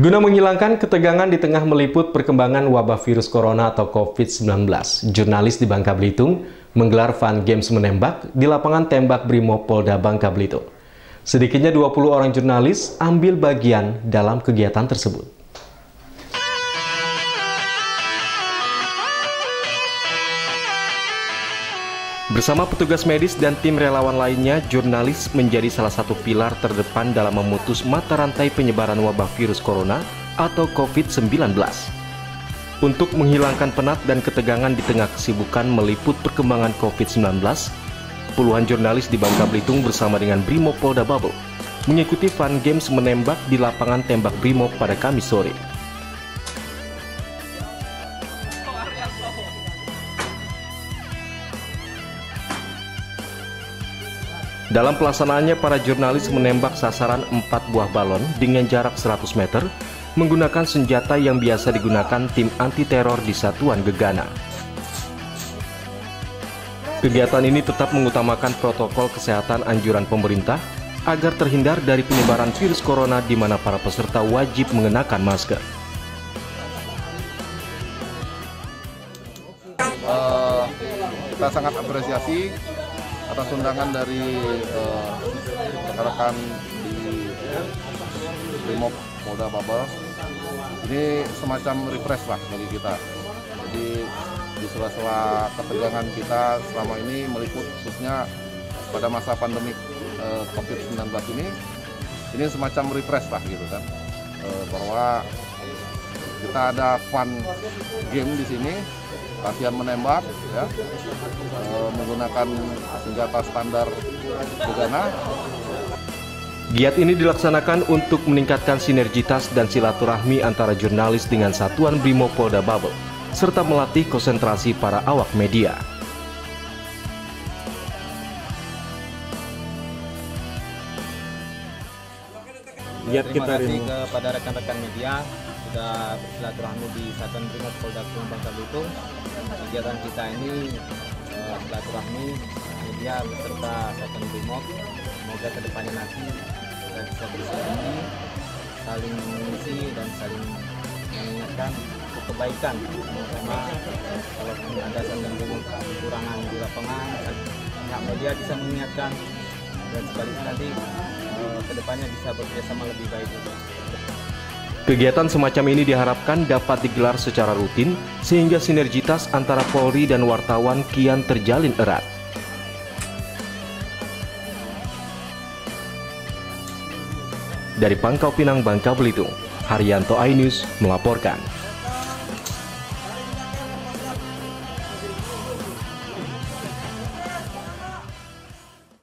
Guna menghilangkan ketegangan di tengah meliput perkembangan wabah virus corona atau COVID-19, jurnalis di Bangka Belitung menggelar fun games menembak di lapangan tembak Brimob Polda Bangka Belitung. Sedikitnya 20 orang jurnalis ambil bagian dalam kegiatan tersebut. Bersama petugas medis dan tim relawan lainnya, jurnalis menjadi salah satu pilar terdepan dalam memutus mata rantai penyebaran wabah virus corona atau COVID-19. Untuk menghilangkan penat dan ketegangan di tengah kesibukan meliput perkembangan COVID-19, puluhan jurnalis di Bangka Belitung bersama dengan Brimob Polda Bubble mengikuti fun games menembak di lapangan tembak Brimob pada Kamis sore. Dalam pelaksanaannya, para jurnalis menembak sasaran 4 buah balon dengan jarak 100 meter menggunakan senjata yang biasa digunakan tim anti-teror di Satuan Gegana. Kegiatan ini tetap mengutamakan protokol kesehatan anjuran pemerintah agar terhindar dari penyebaran virus corona di mana para peserta wajib mengenakan masker. Uh, kita sangat apresiasi atas undangan dari uh, rekan di Brimob Polda Babel. Ini semacam refresh lah bagi kita. Jadi di sela-sela ketegangan kita selama ini meliput khususnya pada masa pandemi uh, COVID-19 ini, ini semacam refresh lah gitu kan. Uh, bahwa kita ada fun game di sini latihan menembak ya e, menggunakan senjata standar Gegana. Giat ini dilaksanakan untuk meningkatkan sinergitas dan silaturahmi antara jurnalis dengan Satuan Brimo Polda Babel, serta melatih konsentrasi para awak media. Giat kita kasih kepada rekan-rekan media sudah bersilaturahmi di Satuan Brimob Polda Bangka Belitung. Kegiatan kita ini uh, silaturahmi media beserta Satuan Brimob. Semoga ke depannya nanti kita bisa bersilaturahmi, saling mengisi dan saling mengingatkan untuk kebaikan sama kalau ada Satuan Brimob kekurangan di lapangan, pihak media bisa mengingatkan dan sebaliknya nanti uh, ke depannya bisa bekerjasama lebih baik juga. Kegiatan semacam ini diharapkan dapat digelar secara rutin sehingga sinergitas antara Polri dan wartawan kian terjalin erat. Dari Pangkau Pinang, Bangka Belitung, Haryanto Ainus melaporkan.